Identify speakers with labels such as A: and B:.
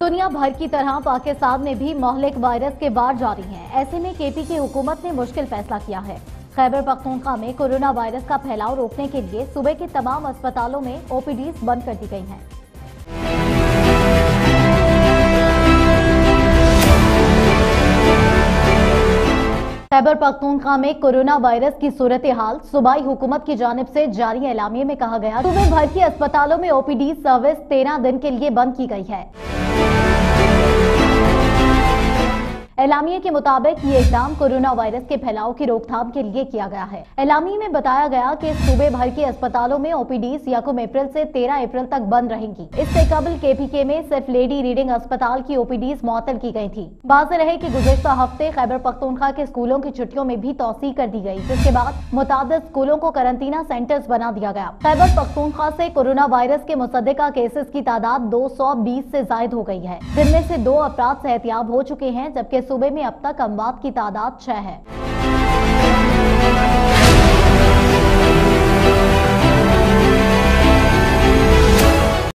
A: दुनिया भर की तरह पाकिस्तान में भी मोहलिक वायरस के बार जारी हैं। ऐसे में केपी की हुकूमत ने मुश्किल फैसला किया है। खैबर पख्तूनखा में कोरोना वायरस का फैलाव रोकने के लिए सूबे के तमाम अस्पतालों में ओपीडीज बंद कर दी गई हैं। खैबर पख्तूनखा में कोरोना वायरस की सूरत हाल सूबाई हुकूमत की जानब ऐसी जारी एलामिये में कहा गया। सूबे भर के अस्पतालों में ओपीडी सर्विस तेरह दिन के लिए बंद की गई है। एलामिया के मुताबिक ये इकदाम कोरोना वायरस के फैलाव की रोकथाम के लिए किया गया है। एलामी में बताया गया कि सूबे भर के अस्पतालों में ओपीडीज यकम अप्रैल से 13 अप्रैल तक बंद रहेंगी। इससे कबल केपीके में सिर्फ़ लेडी रीडिंग अस्पताल की ओपीडीज मुअतल की गई थी। बात रहे कि गुजशत हफ़्ते खैबर पख्तूनखा के स्कूलों की छुट्टियों में भी तोसी कर दी गई जिसके बाद मुताद स्कूलों को करंतना सेंटर्स बना दिया गया। खैबर पख्तूनखा ऐसी कोरोना वायरस के मुसदा केसेस की तादाद दो सौ बीस ऐसी जायद हो गई है। जिनमें ऐसी दो अफराद सेहतियाब हो चुके हैं, जबकि सूबे में अब तक अमवात की तादाद छह है।